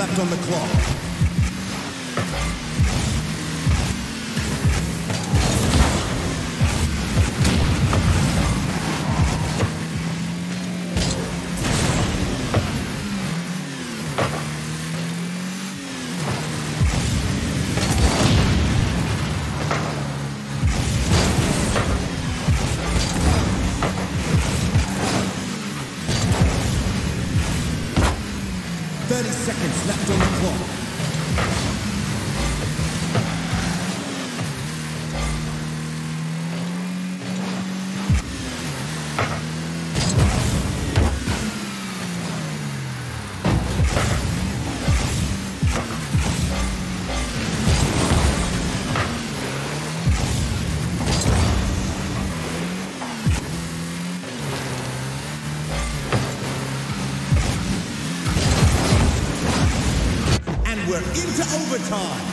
left on the clock. Thirty seconds left on the clock. We're into overtime.